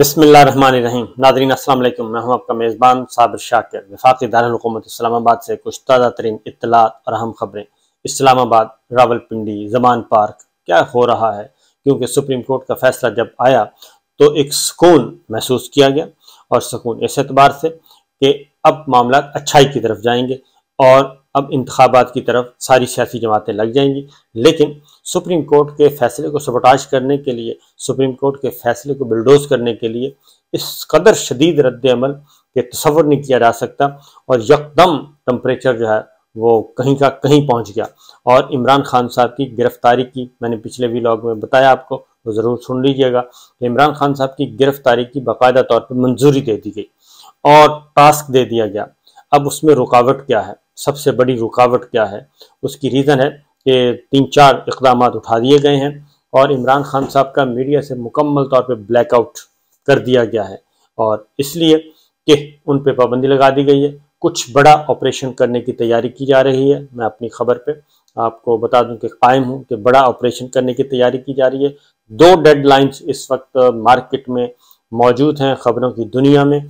बिस्मिल्लाहिर्रहमानिर्रहीम। नादरीन वालेकुम। मैं हूँ आपका मेज़बान साबिर शाकिर वफाकी दारकूमत इस्लामाबाद से कुछ ताज़ा तरीन इतलात और अहम खबरें। इस्लामाबाद, रावलपिंडी, जमान पार्क, क्या हो रहा है? क्योंकि सुप्रीम कोर्ट का फैसला जब आया तो एक सुकून महसूस किया गया और सुकून इस एतबार से कि अब मामला अच्छाई की तरफ़ जाएँगे और अब इंतबात की तरफ़ सारी सियासी जमातें लग जाएँगी। लेकिन सुप्रीम कोर्ट के फैसले को सबटाज करने के लिए, सुप्रीम कोर्ट के फैसले को बिल्डोज करने के लिए इस कदर शदीद रद्दमल के तस्वर नहीं किया जा सकता और यकदम टम्परेचर जो है वो कहीं का कहीं पहुँच गया। और इमरान खान साहब की गिरफ्तारी की मैंने पिछले व्लॉग में बताया आपको तो ज़रूर सुन लीजिएगा। कि इमरान खान साहब की गिरफ्तारी की बाकायदा तौर पर मंजूरी दे दी गई और टास्क दे दिया गया। अब उसमें रुकावट क्या है? सबसे बड़ी रुकावट क्या है? उसकी रीज़न है कि तीन चार इकदाम उठा दिए गए हैं और इमरान खान साहब का मीडिया से मुकम्मल तौर पर ब्लैकआउट कर दिया गया है और इसलिए कि उन पर पाबंदी लगा दी गई है। कुछ बड़ा ऑपरेशन करने की तैयारी की जा रही है। मैं अपनी खबर पे आपको बता दूँ कि कायम हूँ कि बड़ा ऑपरेशन करने की तैयारी की जा रही है। दो डेडलाइंस इस वक्त मार्केट में मौजूद हैं ख़बरों की दुनिया में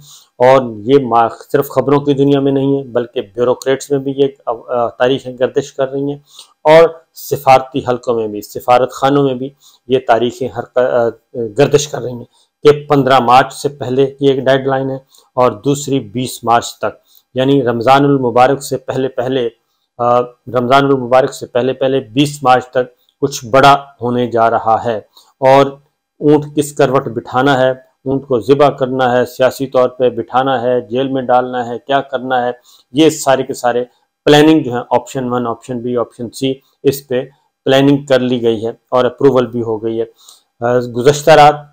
और ये सिर्फ़ ख़बरों की दुनिया में नहीं है, बल्कि ब्यूरोक्रेट्स में भी ये तारीखें गर्दिश कर रही हैं। और सिफारती हलकों में भी, सिफारत खानों में भी ये तारीखें हर गर्दिश कर रही हैं कि 15 मार्च से पहले की एक डेडलाइन है और दूसरी 20 मार्च तक। यानी रमज़ान मुबारक से पहले पहले रमज़ान मुबारक से पहले पहले 20 मार्च तक कुछ बड़ा होने जा रहा है। और ऊँट किस करवट बिठाना है उनको ज़िबा करना है, सियासी तौर पे बिठाना है, जेल में डालना है, क्या करना है, ये सारे के सारे प्लानिंग जो है option one, option B, option C, इस पे प्लानिंग कर ली गई है और अप्रूवल भी हो गई है। गुजशत रात,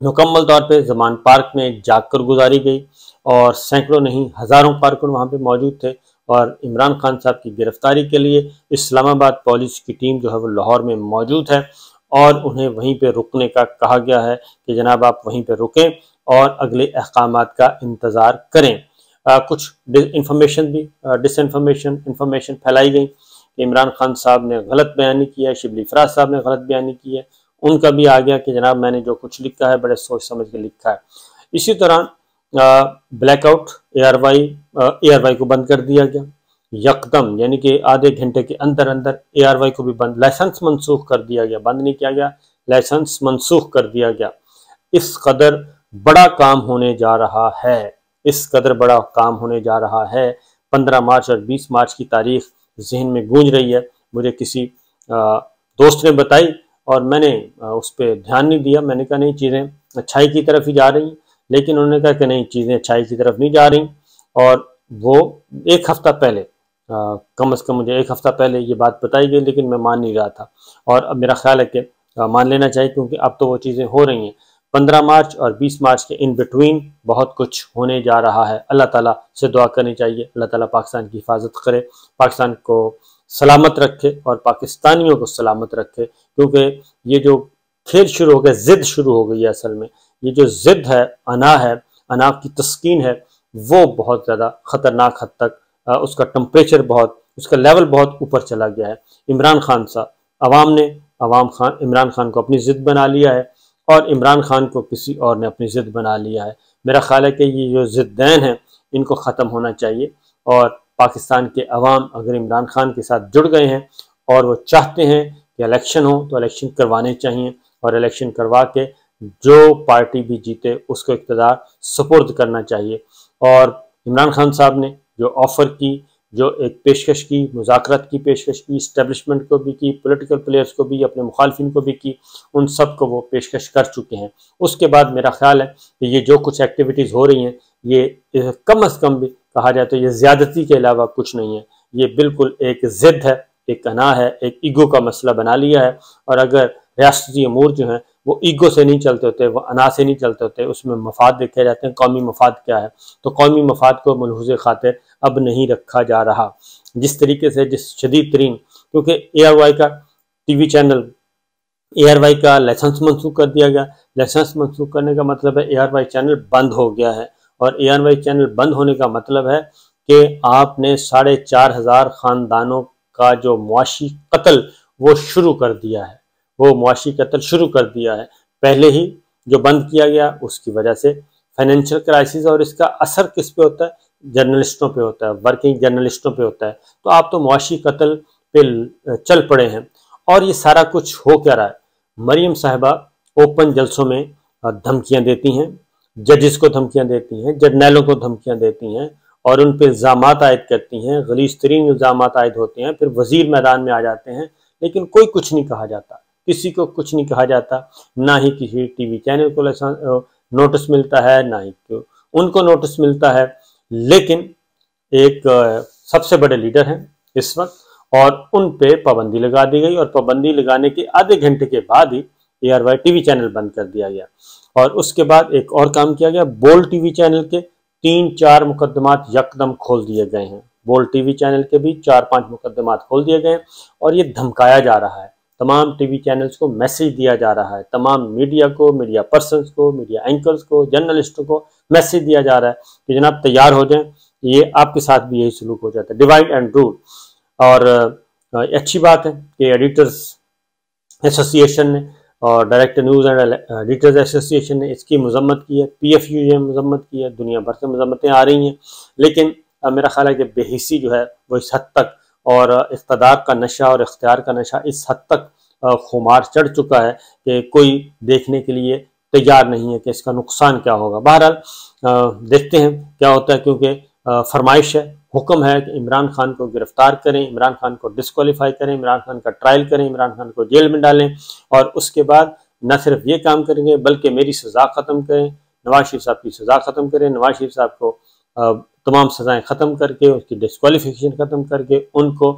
मुकम्मल तौर पे जमान पार्क में जाग कर गुजारी गई और सैकड़ों नहीं, हज़ारों कारकुन वहाँ पे मौजूद थे और इमरान खान साहब की गिरफ्तारी के लिए इस्लामाबाद पुलिस की टीम जो है वो लाहौर में मौजूद है। और उन्हें वहीं पर रुकने का कहा गया है कि जनाब आप वहीं पर रुकें और अगले अहकाम का इंतज़ार करें। आ, कुछ इंफॉर्मेशन भी डिसइंफॉर्मेशन इंफॉर्मेशन फैलाई गई कि इमरान खान साहब ने गलत बयानी की है शिबली फराज साहब ने गलत बयानी की है। उनका भी आ गया कि जनाब मैंने जो कुछ लिखा है बड़े सोच समझ के लिखा है। इसी दौरान blackout A R Y A R Y को बंद कर दिया गया। यकदम, यानी कि आधे घंटे के अंदर अंदर ए आर वाई को भी बंद, लाइसेंस मनसूख कर दिया गया, बंद नहीं किया गया, लाइसेंस मनसूख कर दिया गया। इस कदर बड़ा काम होने जा रहा है, इस कदर बड़ा काम होने जा रहा है। पंद्रह मार्च और बीस मार्च की तारीख जहन में गूंज रही है। मुझे किसी दोस्त ने बताई और मैंने उस पर ध्यान नहीं दिया। मैंने कहा, नहीं, चीज़ें अच्छाई की तरफ़ ही जा रही लेकिन उन्होंने कहा कि, नहीं, चीज़ें अच्छाई की तरफ़ नहीं जा रही। और वो एक हफ़्ता पहले कम अज़ कम मुझे एक हफ़्ता पहले ये बात बताई गई, लेकिन मैं मान नहीं रहा था। और अब मेरा ख्याल है कि मान लेना चाहिए, क्योंकि अब तो वो चीज़ें हो रही हैं। पंद्रह मार्च और बीस मार्च के इन बिटवीन बहुत कुछ होने जा रहा है। अल्लाह ताला से दुआ करनी चाहिए, अल्लाह ताला पाकिस्तान की हिफाजत करे, पाकिस्तान को सलामत रखे और पाकिस्तानियों को सलामत रखे, क्योंकि ये जो खेल शुरू हो गया, ज़िद शुरू हो गई है असल में। ये जो ज़िद है अना है अना की तस्कीन है, वो बहुत ज़्यादा ख़तरनाक हद तक उसका टम्परेचर बहुत, उसका लेवल बहुत ऊपर चला गया है। इमरान खान साहब अवाम ने, अवाम खान, इमरान खान को अपनी ज़िद बना लिया है और इमरान खान को किसी और ने अपनी ज़िद बना लिया है। मेरा ख्याल है कि ये जो ज़िद्दैन हैं, इनको ख़त्म होना चाहिए और पाकिस्तान के अवाम अगर इमरान खान के साथ जुड़ गए हैं और वो चाहते हैं कि इलेक्शन हो तो इलेक्शन करवाने चाहिए और इलेक्शन करवा के जो पार्टी भी जीते, उसको इकतदार सपुर्द करना चाहिए। और इमरान खान साहब ने जो ऑफ़र की, जो एक पेशकश की, मुजाकरत की पेशकश की इस्टेब्लिशमेंट को भी की पोलिटिकल प्लेयर्स को भी, अपने मुखालफिन को भी की, उन सबको वो पेशकश कर चुके हैं। उसके बाद मेरा ख्याल है कि ये जो कुछ एक्टिविटीज़ हो रही हैं, ये कम अज़ कम भी कहा जाए तो ये ज़्यादती के अलावा कुछ नहीं है। ये बिल्कुल एक ज़िद है, एक कना है, एक ईगो का मसला बना लिया है। और अगर रियासती अमूर जो हैं वो ईगो से नहीं चलते होते, वो अना से नहीं चलते होते, उसमें मफाद देखे जाते हैं, कौमी मफाद क्या है? तो कौमी मफाद को मलहूज खातिर अब नहीं रखा जा रहा। जिस तरीके से, जिस शदीद तरीन, क्योंकि ए आर वाई का T V channel A R Y का लाइसेंस मनसूख कर दिया गया। लाइसेंस मनसूख करने का मतलब है ए आर वाई चैनल बंद हो गया है। और ए आर वाई चैनल बंद होने का मतलब है कि आपने साढ़े चार हज़ार ख़ानदानों का जो मुआशी कत्ल, वो शुरू कर दिया है। वो मुआशी कत्ल शुरू कर दिया है। पहले ही जो बंद किया गया, उसकी वजह से फाइनेंशियल क्राइसिस और इसका असर किस पे होता है? जर्नलिस्टों पे होता है वर्किंग जर्नलिस्टों पे होता है। तो आप तो मुआशी कत्ल पे चल पड़े हैं और ये सारा कुछ हो क्या रहा है? मरियम साहबा ओपन जलसों में धमकियाँ देती हैं जजेस को धमकियाँ देती हैं, जर्नैलों को धमकियाँ देती हैं और उन पर इल्ज़ाम आयद करती हैं, गलीज तरीन इल्ज़ाम आयद होते हैं, फिर वज़ीर मैदान में आ जाते हैं, लेकिन कोई कुछ नहीं कहा जाता। किसी को कुछ नहीं कहा जाता, ना ही किसी टीवी चैनल को नोटिस मिलता है, ना ही उनको नोटिस मिलता है, लेकिन एक सबसे बड़े लीडर हैं इस वक्त, और उन पे पाबंदी लगा दी गई, और पाबंदी लगाने के आधे घंटे के बाद ही A R Y TV channel बंद कर दिया गया। और उसके बाद एक और काम किया गया, बोल टीवी चैनल के तीन चार मुकदमात यकदम खोल दिए गए हैं। बोल टीवी चैनल के भी चार पाँच मुकदमात खोल दिए गए हैं, और ये धमकाया जा रहा है। तमाम टीवी चैनल्स को मैसेज दिया जा रहा है। तमाम मीडिया को, मीडिया पर्सन को, मीडिया एंकर्स को, जर्नलिस्टों को मैसेज दिया जा रहा है कि जनाब तैयार हो जाएँ। ये आपके साथ भी यही सलूक हो जाता है। Divide and rule. और अच्छी बात है कि एडिटर्स एसोसिएशन ने और director news and editors association ने इसकी मजम्मत की है। पी एफ़ यू ने मजम्मत की है। दुनिया भर से मजम्मतें आ रही हैं। लेकिन मेरा ख्याल है कि बेहिसी जो है वो इस हद तक और इकतदार का नशा और इख्तियार का नशा इस हद तक खुमार चढ़ चुका है कि कोई देखने के लिए तैयार नहीं है कि इसका नुकसान क्या होगा। बहरहाल देखते हैं क्या होता है क्योंकि फरमाइश है, हुक्म है कि इमरान खान को गिरफ़्तार करें, इमरान खान को डिस्कालीफाई करें, इमरान खान का ट्रायल करें, इमरान खान को जेल में डालें और उसके बाद न सिर्फ़ ये काम करेंगे बल्कि मेरी सज़ा ख़त्म करें, नवाज़ शरीफ साहब की सज़ा ख़त्म करें, नवाज़ शरीफ साहब को तमाम सज़ाएँ ख़त्म करके, उसकी डिस्कालीफिकेशन ख़त्म करके, उनको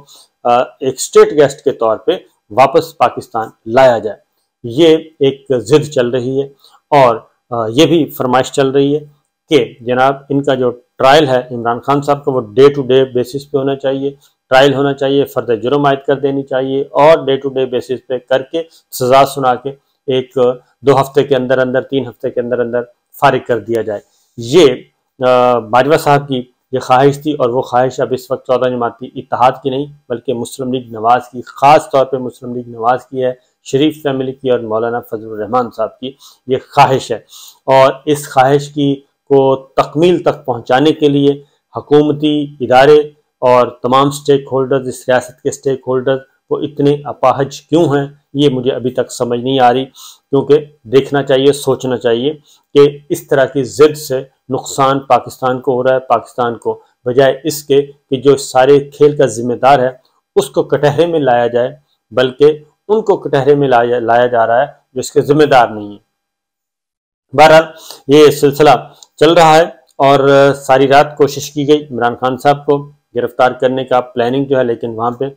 एक स्टेट गेस्ट के तौर पर वापस पाकिस्तान लाया जाए। ये एक ज़िद चल रही है और ये भी फरमाइश चल रही है कि जनाब, इनका जो ट्रायल है, इमरान खान साहब का, वो डे टू डे बेसिस पे होना चाहिए ट्रायल होना चाहिए, फर्द जुर्म आयद कर देनी चाहिए और डे टू डे बेसिस पे करके सजा सुना के एक दो हफ़्ते के अंदर अंदर, तीन हफ़्ते के अंदर अंदर फारिग कर दिया जाए। ये बाजवा साहब की ये ख्वाहिश थी और वो ख्वाहिश अब इस वक्त चौदह जमाती इतिहाद की नहीं, बल्कि मुस्लिम लीग नवाज़ की, ख़ास तौर पर मुस्लिम लीग नवाज़ की है, शरीफ फैमिली की और मौलाना फजलरहमान साहब की ये ख्वाहिश है। और इस ख्वाहिश की को तकमील तक पहुँचाने के लिए हकूमती इदारे और तमाम स्टेक होल्डर्स इस रियासत के स्टेक होल्डर्स वो इतने अपाहज क्यों हैं, ये मुझे अभी तक समझ नहीं आ रही। क्योंकि देखना चाहिए, सोचना चाहिए कि इस तरह की ज़िद से नुकसान पाकिस्तान को हो रहा है। पाकिस्तान को बजाय इसके कि जो सारे खेल का जिम्मेदार है, उसको कटहरे में लाया जाए, बल्कि उनको कटहरे में लाया लाया जा रहा है, जो इसके जिम्मेदार नहीं है। बहरहाल, ये सिलसिला चल रहा है और सारी रात कोशिश की गई। इमरान खान साहब को गिरफ़्तार करने का प्लानिंग जो है, लेकिन वहाँ पे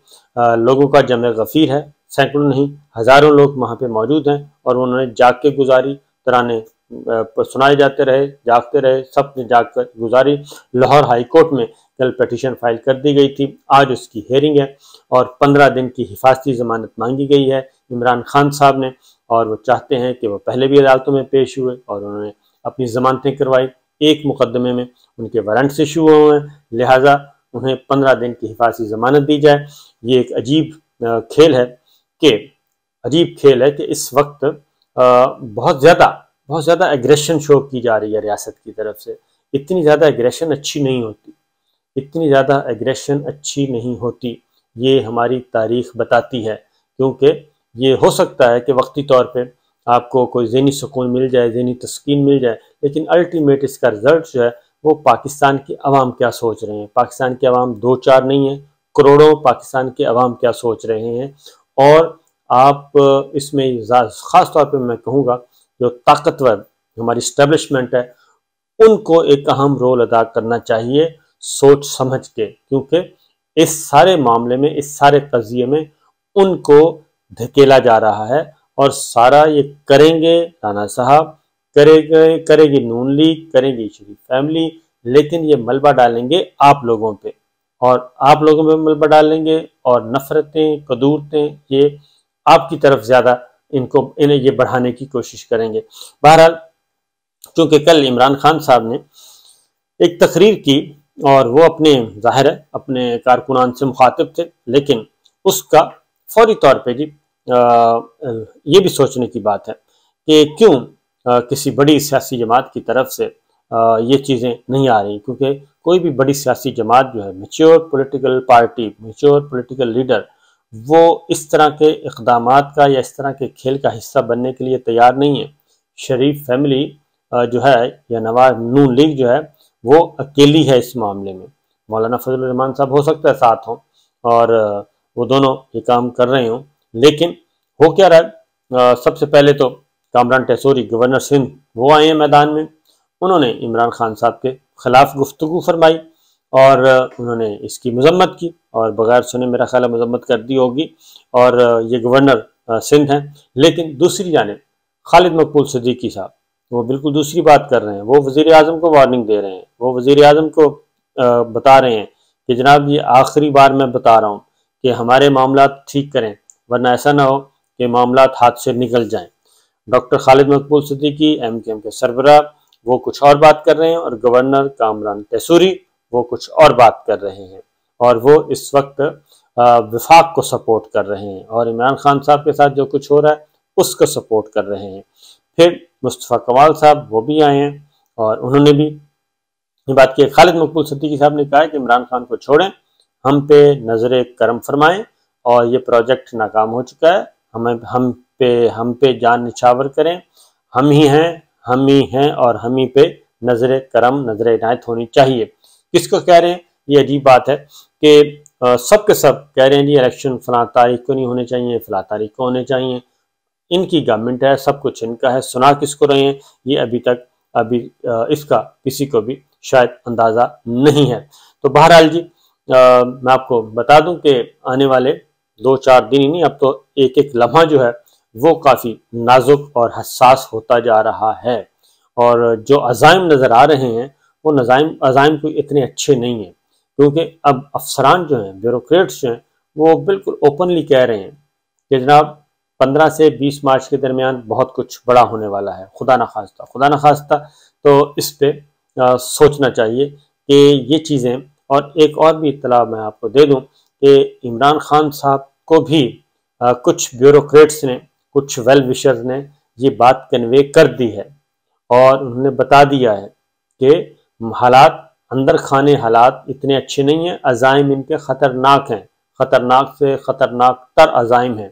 लोगों का जम गफ़ीर है। सैकड़ों नहीं, हज़ारों लोग वहाँ पे मौजूद हैं और उन्होंने जाग के गुजारी, तराने सुनाए जाते रहे, जागते रहे, सबने जाग कर गुजारी। लाहौर हाई कोर्ट में कल पटिशन फ़ाइल कर दी गई थी। आज उसकी हेयरिंग है और पंद्रह दिन की हिफाजती ज़मानत मांगी गई है इमरान खान साहब ने और वो चाहते हैं कि वो पहले भी अदालतों में पेश हुए और उन्होंने अपनी जमानतें करवाई। एक मुकदमे में उनके वारंट्स इशू हुए हैं। लिहाजा उन्हें पंद्रह दिन की हिफाजती ज़मानत दी जाए। ये एक अजीब खेल है कि, अजीब खेल है कि इस वक्त बहुत ज़्यादा बहुत ज़्यादा एग्रेशन शो की जा रही है रियासत की तरफ़ से। इतनी ज़्यादा एग्रेशन अच्छी नहीं होती। इतनी ज़्यादा एग्रेशन अच्छी नहीं होती। ये हमारी तारीख बताती है, क्योंकि ये हो सकता है कि वक्ती तौर पे आपको कोई जहनी सुकून मिल जाए, जहनी तस्कीन मिल जाए, लेकिन अल्टीमेट इसका रिज़ल्ट जो है वो पाकिस्तान की आवाम क्या सोच रहे हैं? पाकिस्तान की आवाम दो चार नहीं है, करोड़ों पाकिस्तान के अवाम क्या सोच रहे हैं? और आप इसमें ख़ास तौर पर मैं कहूँगा, जो ताकतवर हमारी इस्टेब्लिशमेंट है, उनको एक अहम रोल अदा करना चाहिए सोच समझ के, क्योंकि इस सारे मामले में, इस सारे कजिए में उनको धकेला जा रहा है और सारा ये करेंगे, राना साहब करेंगे करेगी नून लीग करेगी शरीफ फैमिली लेकिन ये मलबा डालेंगे आप लोगों पे। और आप लोगों पे मलबा डालेंगे और नफरतें कदूरतें ये आपकी तरफ़ ज़्यादा इनको इन्हें ये बढ़ाने की कोशिश करेंगे। बहरहाल क्योंकि कल इमरान खान साहब ने एक तकरीर की और वो अपने ज़ाहिर है अपने कारकुनान से मुखातिब थे लेकिन उसका फौरी तौर पे जी आ, ये भी सोचने की बात है कि क्यों किसी बड़ी सियासी जमात की तरफ़ से ये चीज़ें नहीं आ रही, क्योंकि कोई भी बड़ी सियासी जमात जो है mature political party mature political leader वो इस तरह के इकदाम का या इस तरह के खेल का हिस्सा बनने के लिए तैयार नहीं है। शरीफ फैमिली जो है, या नवाज़ नून लीग जो है, वो अकेली है इस मामले में। मौलाना फजल रहमान साहब हो सकता है साथ हों, और वो दोनों ये काम कर रहे हों, लेकिन हो क्या रहा है? सबसे पहले तो कामरान टेसोरी, गवर्नर सिंध वो आए हैं मैदान में। उन्होंने इमरान खान साहब के खिलाफ गुफ्तु फरमाई और उन्होंने इसकी मजम्मत की और बगैर सुने मेरा ख्याल मजम्मत कर दी होगी और ये गवर्नर सिंध हैं। लेकिन दूसरी जानब खालिद मकबूल सदीकी साहब, वो बिल्कुल दूसरी बात कर रहे हैं। वो वज़ीर अजम को वार्निंग दे रहे हैं। वो वज़ीर अजम को बता रहे हैं कि जनाब ये आखिरी बार मैं बता रहा हूँ कि हमारे मामला ठीक करें, वरना ऐसा ना हो कि मामला हाथ से निकल जाएँ। डॉक्टर खालिद मकबूल सदीकी एम के एम के सरबरा वो कुछ और बात कर रहे हैं और गवर्नर कामरान तैसूरी वो कुछ और बात कर रहे हैं और वो इस वक्त विफाक को सपोर्ट कर रहे हैं और इमरान खान साहब के साथ जो कुछ हो रहा है, उसको सपोर्ट कर रहे हैं। फिर मुस्तफ़ा कमाल साहब, वो भी आए हैं और उन्होंने भी ये बात की खालिद मकबूल सद्दीकी साहब ने कहा है कि इमरान खान को छोड़ें, हम पे नज़र करम फरमाएँ और ये प्रोजेक्ट नाकाम हो चुका है, हमें, हम पे हम पे जान निछावर करें। हम ही हैं हम ही हैं और हम ही पे नज़र करम नज़र इनायत होनी चाहिए। किसको कह रहे हैं? ये अजीब बात है कि सब के सब कह रहे हैं जी इलेक्शन फला तारीख को नहीं होने चाहिए फला तारीख को होने चाहिए। इनकी गवर्नमेंट है सब कुछ इनका है सुना किसको रहे हैं? ये अभी तक अभी इसका किसी को भी शायद अंदाज़ा नहीं है। तो बहरहाल जी आ, मैं आपको बता दूँ कि आने वाले दो चार दिन ही नहीं अब तो एक एक लम्हा जो है वो काफ़ी नाजुक और हसास होता जा रहा है। और जो अजाइम नज़र आ रहे हैं वो नजाइम अजाइम कोई इतने अच्छे नहीं हैं। क्योंकि अब अफसरान जो हैं ब्यूरोट्स जो हैं वो बिल्कुल ओपनली कह रहे हैं कि जनाब पंद्रह से बीस मार्च के दरमियान बहुत कुछ बड़ा होने वाला है। खुदा न खास्ता। खुदा न खास्ता तो इस पर सोचना चाहिए कि ये चीज़ें और एक और भी इतला मैं आपको दे दूँ कि इमरान खान साहब को भी आ, कुछ ब्यूरोट्स ने कुछ वेल विशर्स ने ये बात कन्वे कर दी है और उन्होंने बता दिया है कि हालात अंदर खाने हालात इतने अच्छे नहीं हैं, अजाइम इनके ख़तरनाक हैं, ख़तरनाक से ख़तरनाक तर अजाइम हैं।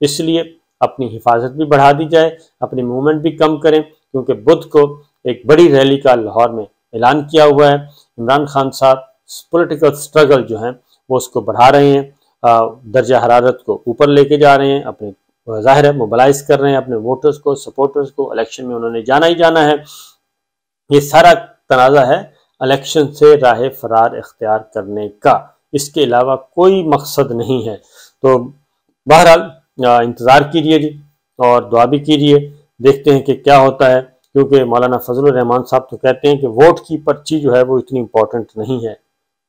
इसलिए अपनी हिफाजत भी बढ़ा दी जाए, अपनी मूवमेंट भी कम करें, क्योंकि बुध को एक बड़ी रैली का लाहौर में ऐलान किया हुआ है। इमरान खान साहब पॉलिटिकल स्ट्रगल जो है, वो उसको बढ़ा रहे हैं दर्जा हरारत को ऊपर लेके जा रहे हैं, अपने ज़ाहिर है मोबलाइज कर रहे हैं अपने वोटर्स को सपोर्टर्स को इलेक्शन में उन्होंने जाना ही जाना है। ये सारा तनाज़ा है इलेक्शन से राह फरार इख्तियार करने का। इसके अलावा कोई मकसद नहीं है। तो बहरहाल इंतज़ार कीजिए जी और दुआ भी कीजिए। देखते हैं कि क्या होता है, क्योंकि मौलाना फजल रहमान साहब तो कहते हैं कि वोट की पर्ची जो है वो इतनी इम्पोर्टेंट नहीं है।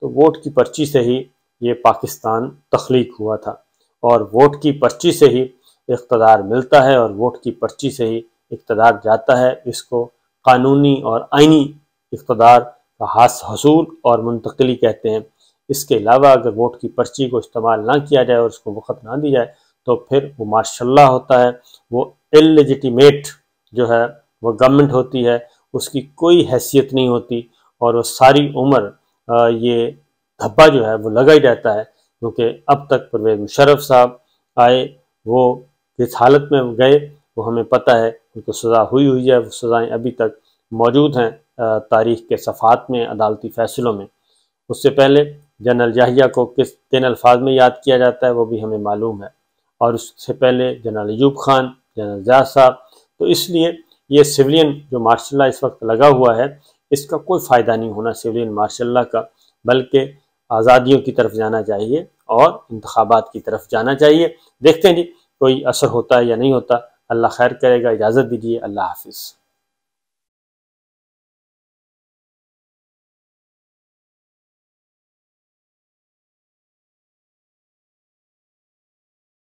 तो वोट की पर्ची से ही ये पाकिस्तान तख्लीक हुआ था और वोट की पर्ची से ही इकतदार मिलता है और वोट की पर्ची से ही इकतदार जाता है। इसको कानूनी और आइनी इकतदार का हास हसूल और मुंतकली कहते हैं। इसके अलावा अगर वोट की पर्ची को इस्तेमाल ना किया जाए और उसको वक़्त ना दी जाए तो फिर वो मार्शल्ला होता है। वो इलेजिटिमेट जो है, वो गवर्नमेंट होती है, उसकी कोई हैसियत नहीं होती और वो सारी उम्र ये धब्बा जो है, वो लगा ही रहता है। क्योंकि अब तक परवेज मुशरफ साहब आए, वो किस हालत में गए, वो हमें पता है। उनको सज़ा हुई हुई है, वो सज़ाएँ अभी तक मौजूद हैं तारीख के सफ़ात में, अदालती फ़ैसलों में। उससे पहले जनरल जाहिया को किस तीन अल्फाज में याद किया जाता है, वो भी हमें मालूम है। और उससे पहले जनरल अयूब खान, जनरल जयाद साहब तो इसलिए ये सिविलियन जो मार्शल इस वक्त लगा हुआ है, इसका कोई फ़ायदा नहीं होना सिविलियन मार्शल का, बल्कि आज़ादियों की तरफ़ जाना चाहिए और इंतबात की तरफ़ जाना चाहिए। देखते हैं जी कोई असर होता है या नहीं होता अल्लाह खैर करेगा इजाज़त दीजिए अल्लाह हाफिज़।